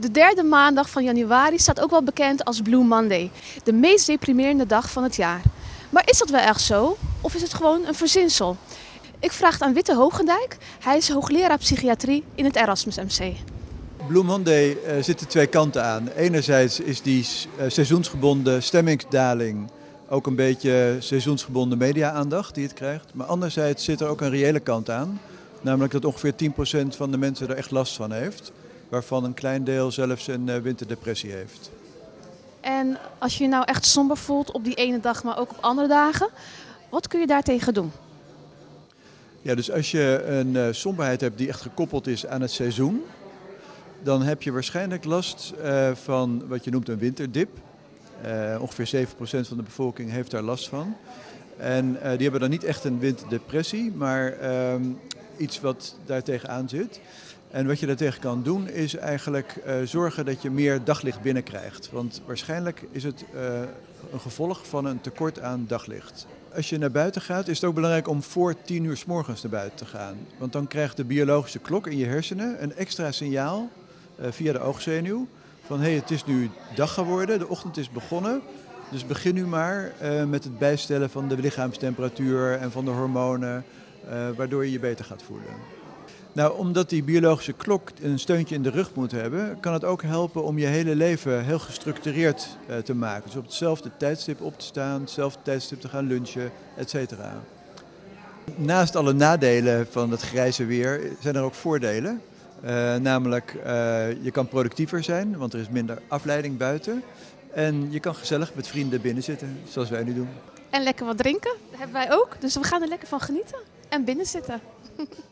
De derde maandag van januari staat ook wel bekend als Blue Monday, de meest deprimerende dag van het jaar. Maar is dat wel echt zo? Of is het gewoon een verzinsel? Ik vraag het aan Witte Hoogendijk. Hij is hoogleraar psychiatrie in het Erasmus MC. Blue Monday uh, zitten twee kanten aan. Enerzijds is die uh, seizoensgebonden stemmingsdaling ook een beetje seizoensgebonden media-aandacht die het krijgt. Maar anderzijds zit er ook een reële kant aan. Namelijk dat ongeveer 10% van de mensen er echt last van heeft. Waarvan een klein deel zelfs een uh, winterdepressie heeft. En als je je nou echt somber voelt op die ene dag, maar ook op andere dagen, wat kun je daartegen doen? Ja, dus als je een uh, somberheid hebt die echt gekoppeld is aan het seizoen, dan heb je waarschijnlijk last uh, van wat je noemt een winterdip. Ongeveer 7% van de bevolking heeft daar last van. En die hebben dan niet echt een winterdepressie, maar ehm, iets wat daartegen aan zit. En wat je daartegen kan doen is eigenlijk uh, zorgen dat je meer daglicht binnenkrijgt. Want waarschijnlijk is het uh, een gevolg van een tekort aan daglicht. Als je naar buiten gaat is het ook belangrijk om voor 10 uur s morgens naar buiten te gaan. Want dan krijgt de biologische klok in je hersenen een extra signaal uh, via de oogzenuw. Van hé, hey, het is nu dag geworden, de ochtend is begonnen. Dus begin nu maar met het bijstellen van de lichaamstemperatuur en van de hormonen. waardoor je je beter gaat voelen. Nou, omdat die biologische klok een steuntje in de rug moet hebben, kan het ook helpen om je hele leven heel gestructureerd uh, te maken. Dus op hetzelfde tijdstip op te staan, hetzelfde tijdstip te gaan lunchen, et cetera. Naast alle nadelen van het grijze weer zijn er ook voordelen. Uh, namelijk, uh, je kan productiever zijn, want er is minder afleiding buiten. En je kan gezellig met vrienden binnen zitten, zoals wij nu doen. En lekker wat drinken, hebben wij ook. Dus we gaan er lekker van genieten. En binnen zitten.